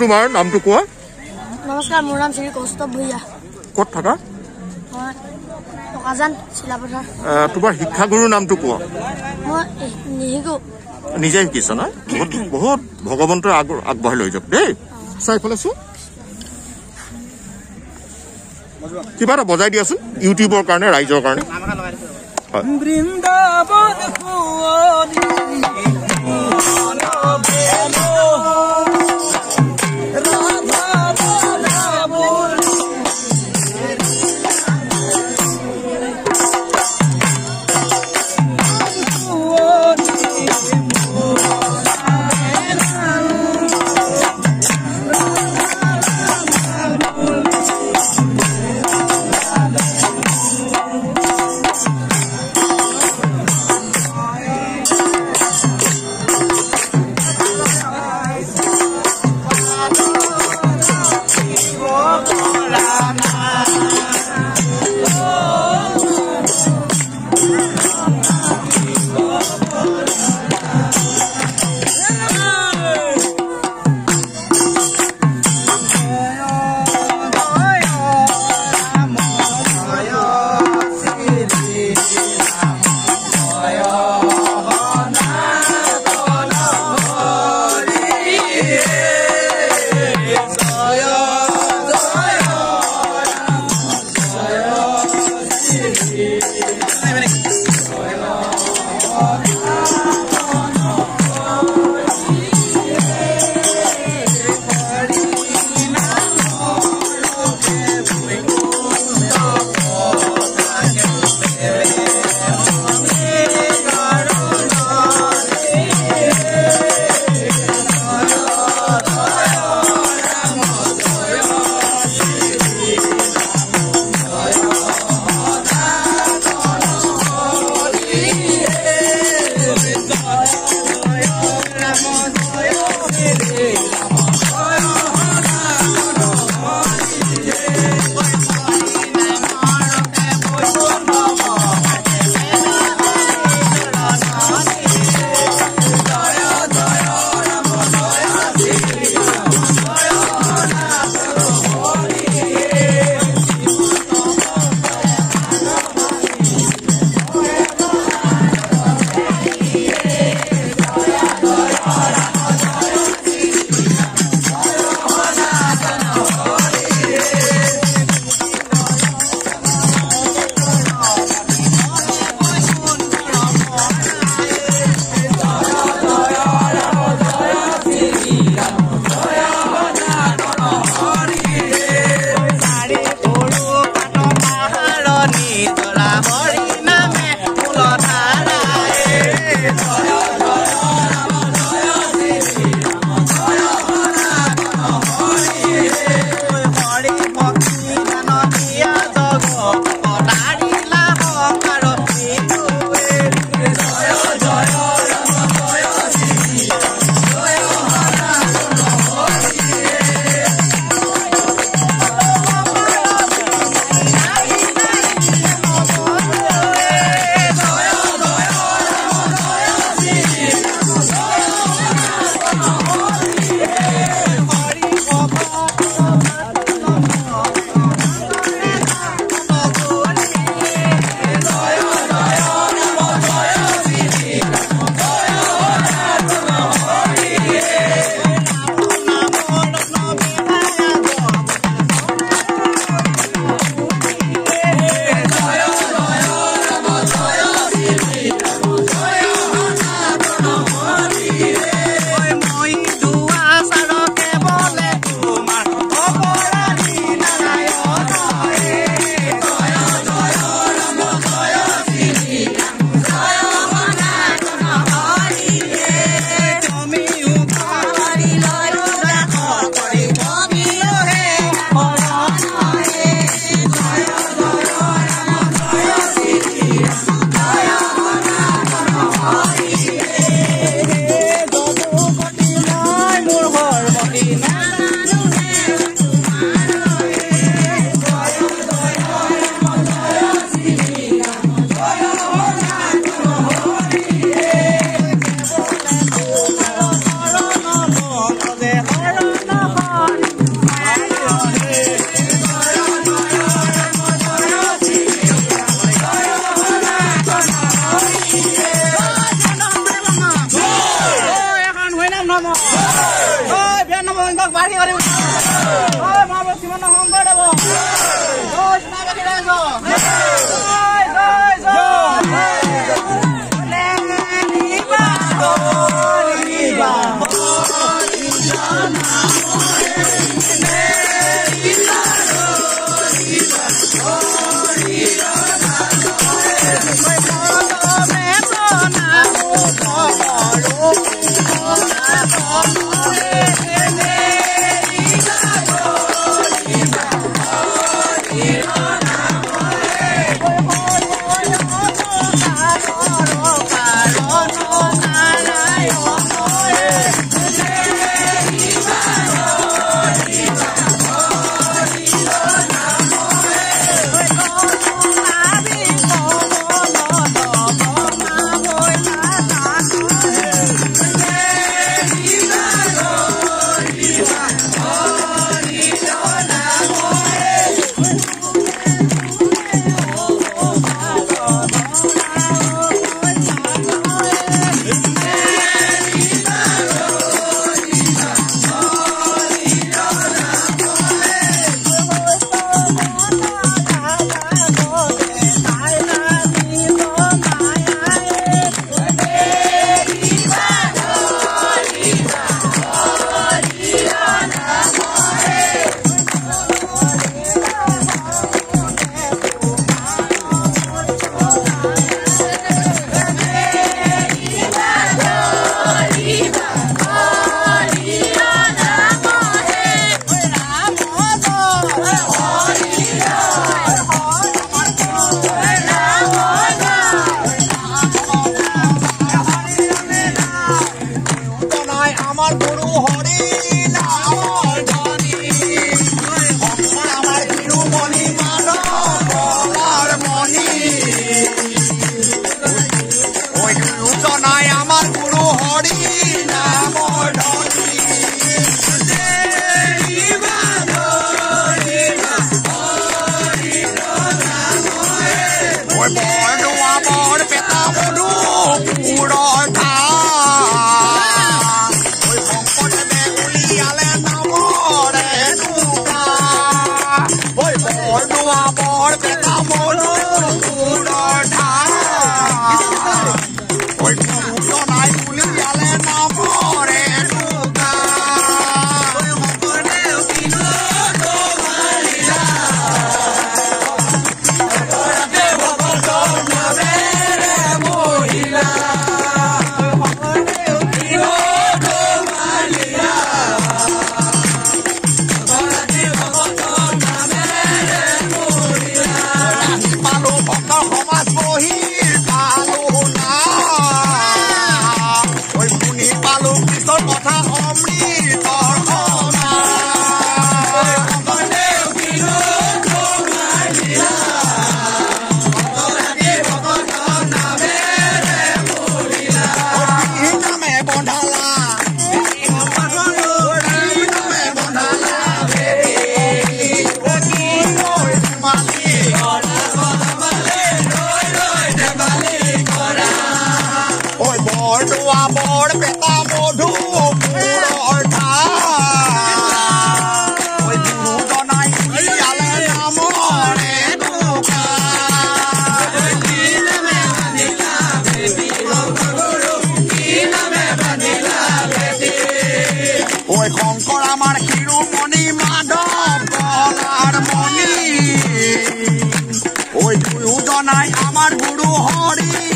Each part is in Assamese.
তোমাৰ নামটো কোৱা? নমস্কাৰ মোৰ নাম শ্ৰী কৌস্তৱ ভূঞা। ক'ত থাকা? মই টকাজান চিলাপথাৰ। তোমাৰ শিক্ষাগুৰুৰ নামটো কোৱা? নিজে শিকিছ না? বহুত বহুত ভগৱন্তৰ আগ আগবঢ়াই লৈ যাওক দেই। চাই ফালে চোন। কিবা এটা বজাই দিয়াচোন ইউটিউবৰ কাৰণে ৰাইজৰ কাৰণে। বৃন্দাবন নাই আমার গুরু হরি।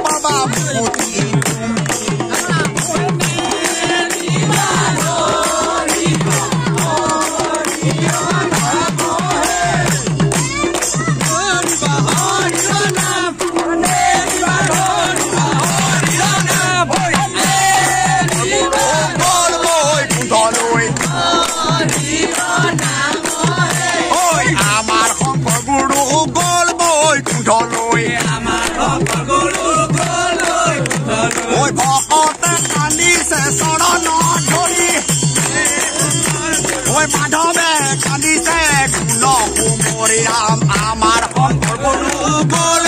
babá, puto রাম আমার অন্তর গরু গোল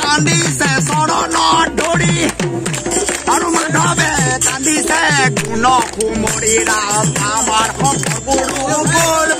কান্দিছে চৰণ ধৰি আৰু মাধৱে কান্দিছে গুণ কুমৰি ৰাম আমাৰ সম্পৰ গৰু গোল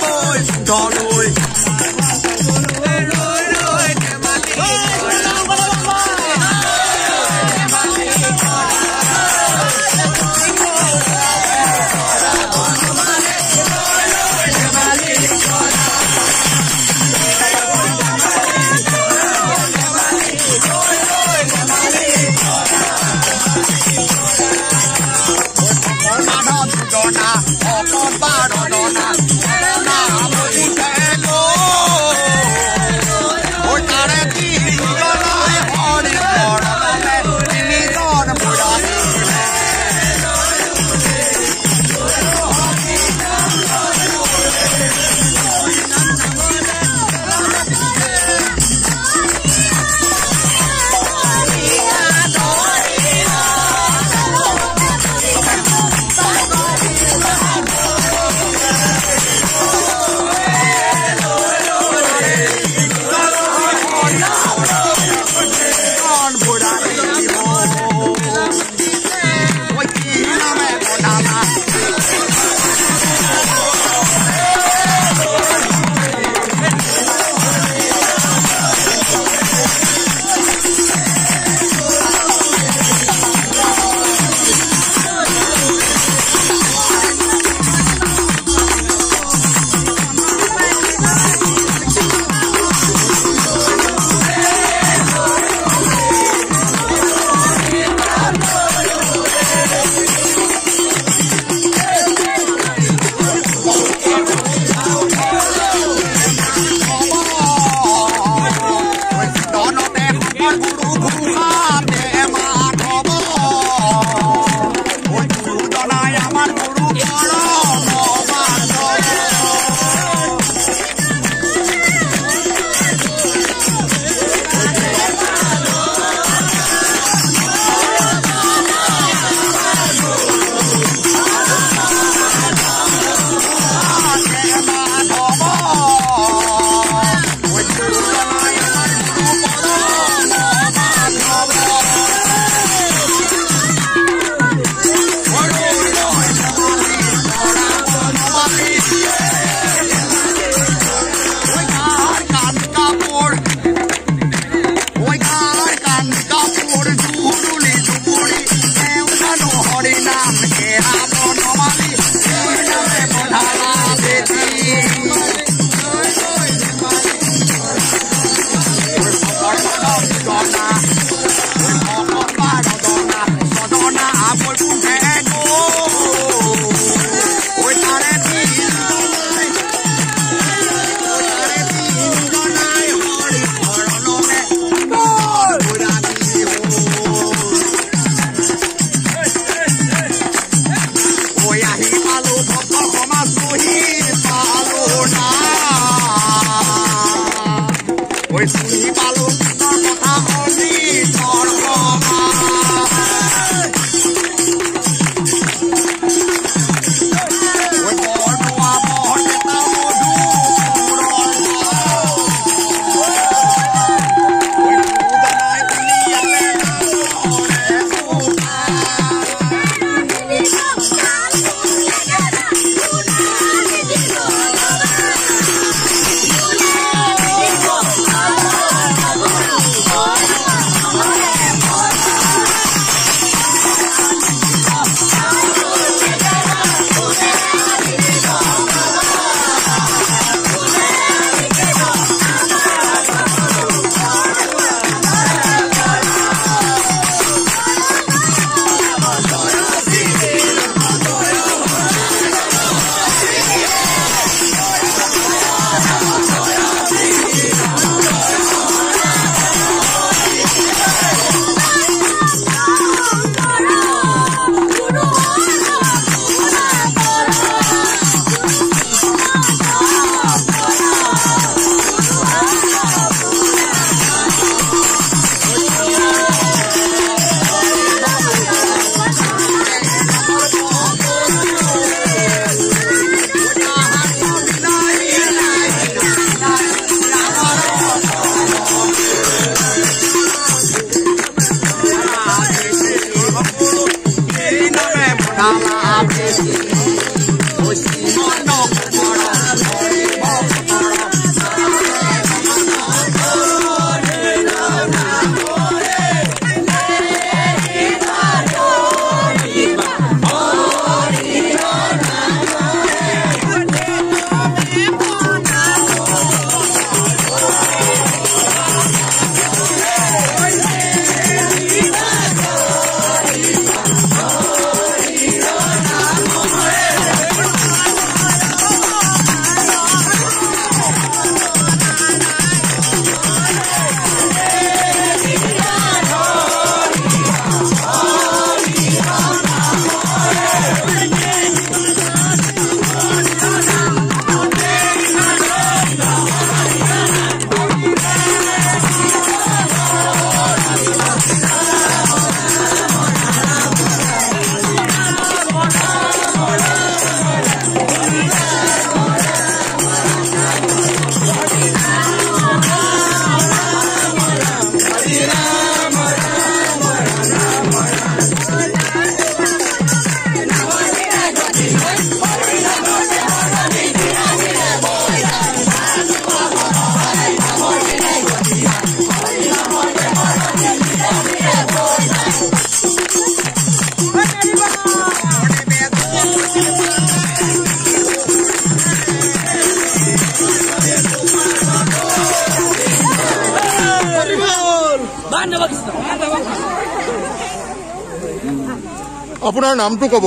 আপোনাৰ নামটো ক'ব?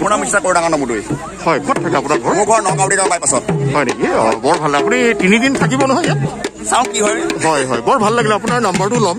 মোৰ নাম মিষ্টাৰ কৰডাঙৰ নমুদৈ হয় ক'ত থাকে আপোনাৰ ঘৰ? মোৰ ঘৰ নগাঁও গাঁও বাইপাছত হয় নেকি? অঁ বৰ ভাল। আপুনি তিনিদিন থাকিব নহয় ইয়াত? চাওঁ কি হয়। হয় হয় বৰ ভাল লাগিলে। আপোনাৰ নাম্বাৰটো ল'ম।